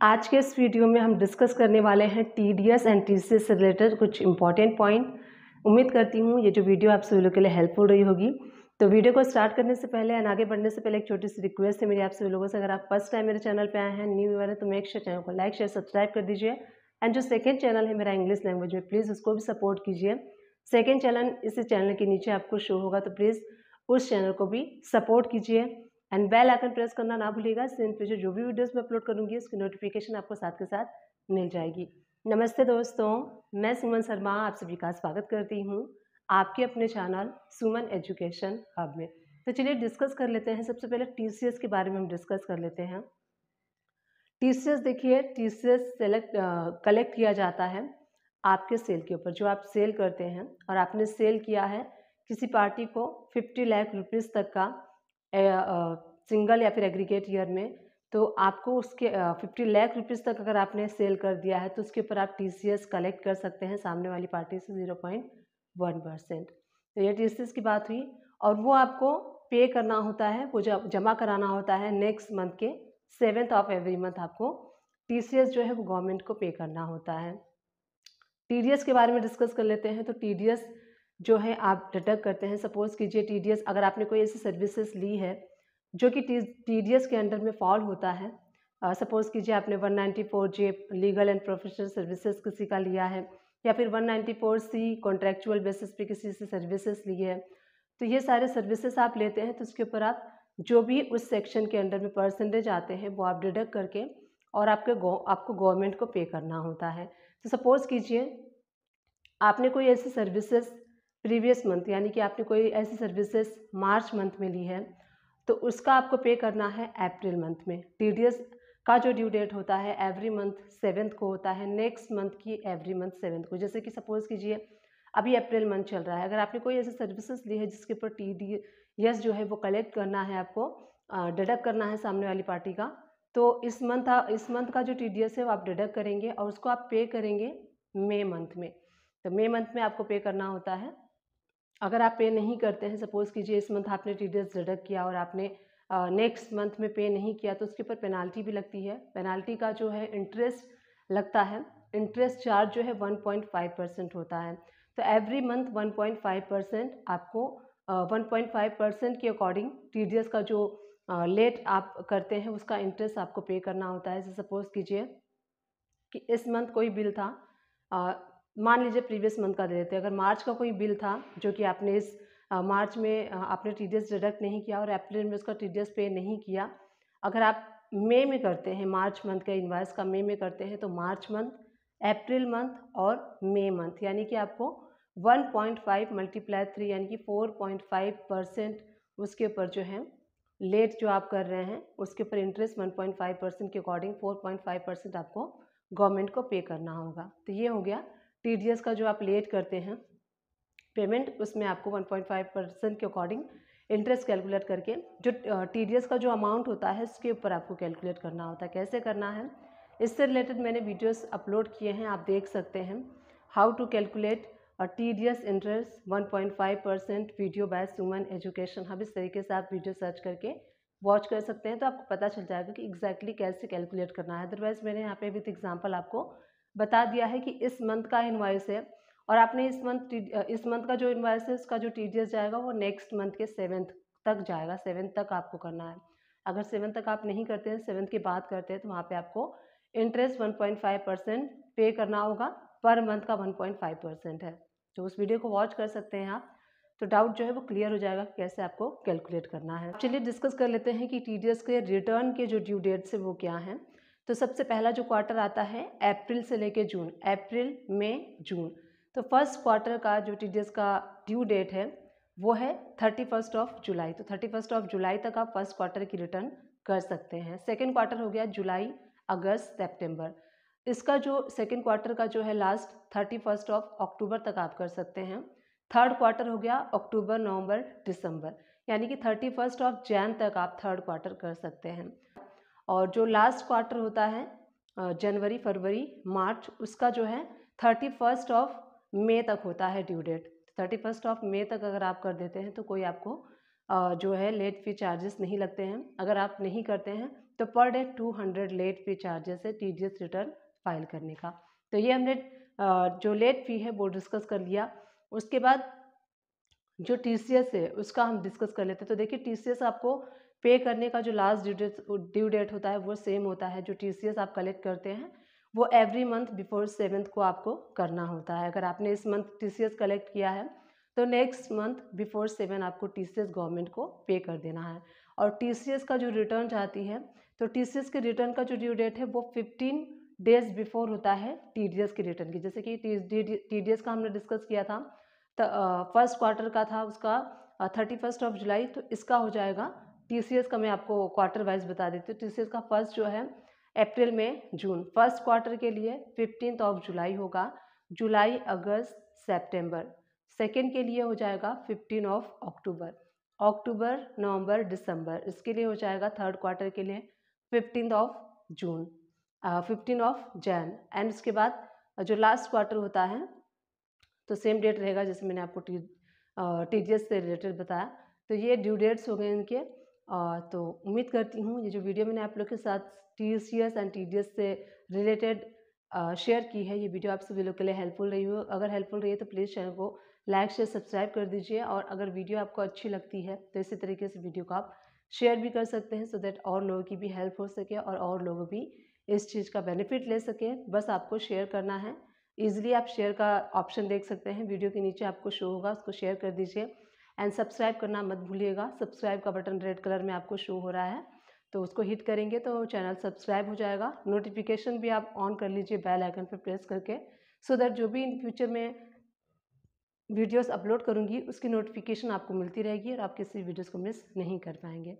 आज के इस वीडियो में हम डिस्कस करने वाले हैं T D S and T C S से रिलेटेड कुछ इंपॉर्टेंट पॉइंट उम्मीद करती हूँ ये जो वीडियो आप सभी लोग के लिए हेल्पफुल रही होगी। तो वीडियो को स्टार्ट करने से पहले एंड आगे बढ़ने से पहले एक छोटी सी रिक्वेस्ट है मेरी आप सभी लोगों से। अगर आप फ़र्स्ट टाइम मेरे चैनल पर आए हैं न्यू ईयर है तो मेक श्योर चैनल को लाइक शेयर सब्सक्राइब कर दीजिए। एंड जो सेकेंड चैनल है मेरा इंग्लिश लैंग्वेज में प्लीज़ उसको भी सपोर्ट कीजिए। सेकेंड चैनल इसी चैनल के नीचे आपको शो होगा तो प्लीज़ उस चैनल को भी सपोर्ट कीजिए। एंड बेल आइकन प्रेस करना ना भूलिएगा। इन फ्यूचर जो भी वीडियोस मैं अपलोड करूँगी, उसकी नोटिफिकेशन आपको साथ के साथ मिल जाएगी। नमस्ते दोस्तों, मैं सुमन शर्मा, आप सभी का स्वागत करती हूँ आपके अपने चैनल सुमन एजुकेशन हब में। तो चलिए डिस्कस कर लेते हैं। सबसे पहले टीसीएस के बारे में हम डिस्कस कर लेते हैं। टीसीएस देखिए टीसीएस सेलेक्ट कलेक्ट किया जाता है आपके सेल के ऊपर। जो आप सेल करते हैं और आपने सेल किया है किसी पार्टी को फिफ्टी लाख रुपीज़ तक का सिंगल या फिर एग्रीगेट ईयर में तो आपको उसके फिफ्टी लाख रुपीज़ तक अगर आपने सेल कर दिया है तो उसके ऊपर आप टीसीएस कलेक्ट कर सकते हैं, सामने वाली पार्टी से ज़ीरो पॉइंट वन परसेंट तो ये टीसीएस की बात हुई, और वो आपको पे करना होता है, वो जब, जमा कराना होता है नेक्स्ट मंथ के सेवेंथ ऑफ़ एवरी मंथ आपको टीसीएस जो है वो गवर्नमेंट को पे करना होता है. टीडीएस के बारे में डिस्कस कर लेते हैं तो टीडीएस जो है आप डिडक्ट करते हैं। सपोज़ कीजिए टीडीएस अगर आपने कोई ऐसी सर्विसेज़ ली है, जो कि टी के अंडर में फॉल होता है सपोज़ कीजिए आपने 194 J legal and professional services किसी का लिया है, या फिर 194 सी कॉन्ट्रेक्चुअल बेसिस पे किसी से सर्विसेज़ ली है तो ये सारे सर्विसेज़ आप लेते हैं तो उसके ऊपर आप जो भी उस सेक्शन के अंडर में परसेंटेज आते हैं, वो आप डिडक्ट करके और आपके गो, आपको गवर्नमेंट को पे करना होता है। तो सपोज़ कीजिए, आपने कोई ऐसी सर्विसेज़ प्रीवियस मंथ, यानी कि आपने कोई ऐसी सर्विसेज़ मार्च मंथ में ली है तो उसका आपको पे करना है अप्रैल मंथ में। टीडीएस का जो ड्यू डेट होता है, एवरी मंथ सेवेंथ को होता है, नेक्स्ट मंथ की एवरी मंथ सेवेंथ को। जैसे कि सपोज़ कीजिए, अभी अप्रैल मंथ चल रहा है, अगर आपने कोई ऐसी सर्विसेज़ ली है जिसके ऊपर टी डी यस जो है वो कलेक्ट करना है आपको डिडक्ट करना है सामने वाली पार्टी का तो इस मंथ इस मंथ का जो टी डी एस है वो आप डिडक्ट करेंगे और उसको आप पे करेंगे मे मंथ में। तो मे मंथ में आपको पे करना होता है अगर आप पे नहीं करते हैं सपोज़ कीजिए इस मंथ आपने टी डी डिडक्ट किया और आपने नेक्स्ट मंथ में पे नहीं किया तो उसके ऊपर पेनाल्टी भी लगती है। पेनाल्टी का जो है इंटरेस्ट लगता है। इंटरेस्ट चार्ज जो है वन पॉइंट फाइव परसेंट होता है। तो every month one point five percent आपको पॉइंट फाइव परसेंट के अकॉर्डिंग टीडीएस का जो लेट uh, आप करते हैं उसका इंटरेस्ट आपको पे करना होता है। जैसे सपोज़ कीजिए कि इस मंथ कोई बिल था मान लीजिए प्रीवियस मंथ का दे देते अगर मार्च का कोई बिल था, जो कि आपने इस मार्च में आपने टीडीएस डिडक्ट नहीं किया और अप्रैल में उसका टी पे नहीं किया, अगर आप मई में करते हैं, मार्च मंथ का इन्वाइस का मई में करते हैं तो मार्च मंथ अप्रैल मंथ और मई मंथ, यानी कि आपको 1.5 पॉइंट फाइव मल्टीप्लाई थ्री यानी कि 4.5 परसेंट उसके ऊपर जो है लेट जो आप कर रहे हैं, उसके ऊपर इंटरेस्ट 1.5 परसेंट के अकॉर्डिंग 4.5 परसेंट आपको गवर्नमेंट को पे करना होगा। तो ये हो गया टीडीएस का जो आप लेट करते हैं पेमेंट उसमें आपको 1.5 परसेंट के अकॉर्डिंग इंटरेस्ट कैलकुलेट करके, जो टीडीएस का जो अमाउंट होता है उसके ऊपर आपको कैलकुलेट करना होता है। कैसे करना है? इससे रिलेटेड मैंने वीडियोस अपलोड किए हैं, आप देख सकते हैं। How to calculate T D S interest one point five percent video by Suman education हम इस तरीके से आप वीडियो सर्च करके वॉच कर सकते हैं तो आपको पता चल जाएगा कि एग्जैक्टली exactly कैसे कैलकुलेट करना है। अदरवाइज़ मैंने यहाँ पे विथ एग्जांपल आपको बता दिया है कि इस मंथ का इन्वाइस है। और आपने इस मंथ इस मंथ का जो इन्वाइस है, उसका जो टीडीएस जाएगा, वो नेक्स्ट मंथ के सेवेंथ तक जाएगा। सेवन्थ तक आपको करना है। अगर सेवन तक आप नहीं करते हैं सेवन्थ की बात करते हैं तो वहाँ पे आपको इंटरेस्ट 1.5 परसेंट पे करना होगा। पर मंथ का 1.5 परसेंट है। तो उस वीडियो को वॉच कर सकते हैं आप। तो डाउट जो है, वो क्लियर हो जाएगा कैसे आपको कैलकुलेट करना है। चलिए डिस्कस कर लेते हैं कि टीडीएस के रिटर्न के जो ड्यू डेट्स है, वो क्या हैं। तो सबसे पहला जो क्वार्टर आता है अप्रैल से लेके जून अप्रैल मई जून तो फ़र्स्ट क्वार्टर का जो टी का ड्यू डेट है, वो है थर्टी फ़र्स्ट ऑफ़ जुलाई तो थर्टी फ़र्स्ट ऑफ़ जुलाई तक आप फ़र्स्ट क्वार्टर की रिटर्न कर सकते हैं। सेकेंड क्वार्टर हो गया जुलाई अगस्त सेप्टेम्बर इसका जो सेकेंड क्वार्टर का जो है last thirty first of October तक आप कर सकते हैं। थर्ड क्वार्टर हो गया अक्टूबर नवंबर दिसंबर यानी कि थर्टी फ़र्स्ट ऑफ़ जैन तक आप थर्ड क्वार्टर कर सकते हैं। और जो लास्ट क्वार्टर होता है जनवरी, फरवरी, मार्च, उसका जो है थर्टी फ़र्स्ट ऑफ़ मे तक होता है due date thirty first of May तक अगर आप कर देते हैं तो कोई आपको जो है लेट फ़ी चार्जेस नहीं लगते हैं। अगर आप नहीं करते हैं तो per day two hundred late fee charges है टी रिटर्न फ़ाइल करने का। तो ये हमने जो लेट फ़ी है वो डिस्कस कर लिया। उसके बाद जो टीसीएस है उसका हम डिस्कस कर लेते हैं। तो देखिए टीसीएस आपको पे करने का जो last due date due date होता है, वो सेम होता है, जो टीसीएस आप कलेक्ट करते हैं, वो एवरी मंथ बिफोर सेवन्थ को आपको करना होता है। अगर आपने इस मंथ टीसीएस कलेक्ट किया है तो नेक्स्ट मंथ बिफोर सेवन आपको टीसीएस गवर्नमेंट को पे कर देना है। और टीसीएस का जो रिटर्न चाहती है तो टीसीएस के रिटर्न का जो ड्यू डेट है, वो फिफ्टीन डेज़ बिफोर होता है टी के रिटर्न की। जैसे कि टी डी का हमने डिस्कस किया था फ़र्स्ट क्वार्टर का था, उसका थर्टी फ़र्स्ट ऑफ़ जुलाई तो इसका हो जाएगा TCS का मैं आपको क्वार्टर वाइज बता देती हूँ। TCS का फ़र्स्ट जो है अप्रैल में जून फ़र्स्ट क्वार्टर के लिए फिफ्टीन ऑफ़ जुलाई होगा। जुलाई अगस्त सेप्टेम्बर सेकेंड के लिए हो जाएगा फिफ्टीन ऑफ़ अक्टूबर अक्टूबर नवंबर दिसंबर इसके लिए हो जाएगा थर्ड क्वार्टर के लिए fifteen of June fifteen of Jan and उसके बाद जो लास्ट क्वार्टर होता है तो सेम डेट रहेगा जैसे मैंने आपको टी टी से रिलेटेड बताया। तो ये ड्यू डेट्स हो गए इनके। तो उम्मीद करती हूँ ये जो वीडियो मैंने आप लोग के साथ T C S and T D S से रिलेटेड शेयर की है, ये वीडियो आप सभी लोग के लिए हेल्पफुल रही हो। अगर हेल्पफुल रही है तो प्लीज़ चैनल को लाइक शेयर सब्सक्राइब कर दीजिए और अगर वीडियो आपको अच्छी लगती है तो इसी तरीके से वीडियो को आप शेयर भी कर सकते हैं सो so दैट और लोगों की भी हेल्प हो सके और और लोग भी इस चीज़ का बेनिफिट ले सकें। बस आपको शेयर करना है। ईजिली आप शेयर का ऑप्शन देख सकते हैं। वीडियो के नीचे आपको शो होगा, उसको शेयर कर दीजिए। एंड सब्सक्राइब करना मत भूलिएगा। सब्सक्राइब का बटन रेड कलर में आपको शो हो रहा है। तो उसको हिट करेंगे तो चैनल सब्सक्राइब हो जाएगा। नोटिफिकेशन भी आप ऑन कर लीजिए बेल आइकन पर प्रेस करके। सो so दैट जो भी इन फ्यूचर में वीडियोस अपलोड करूँगी, उसकी नोटिफिकेशन आपको मिलती रहेगी और आप किसी वीडियोस को मिस नहीं कर पाएँगे।